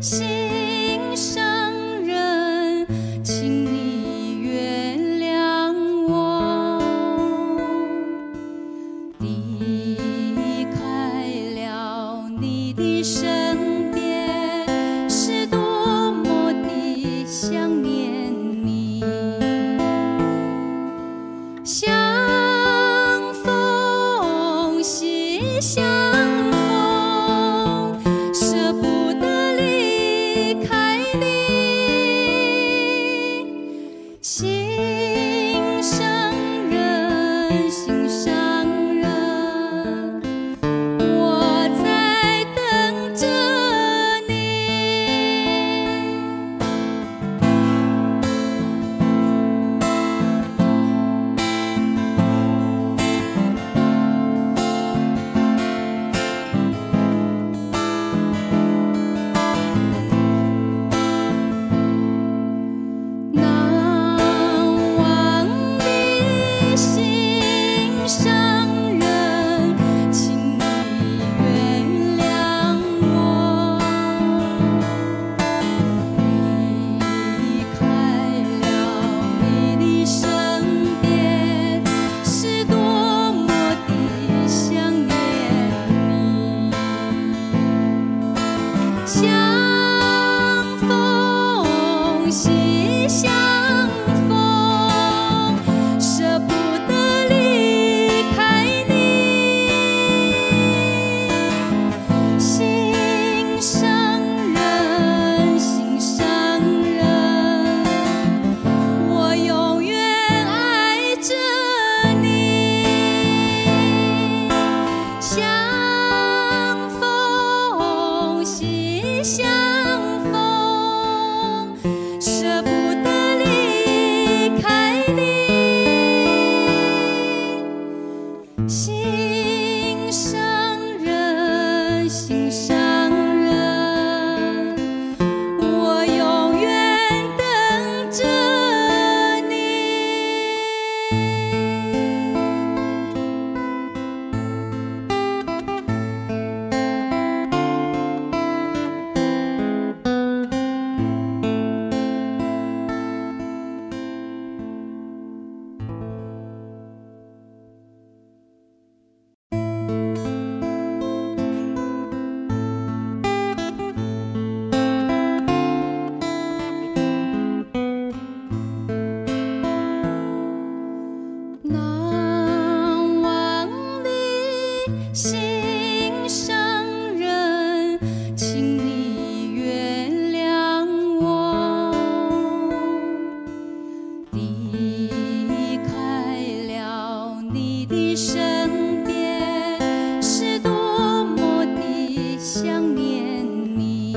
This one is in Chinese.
心。sunshine. 身边是多么的想念你。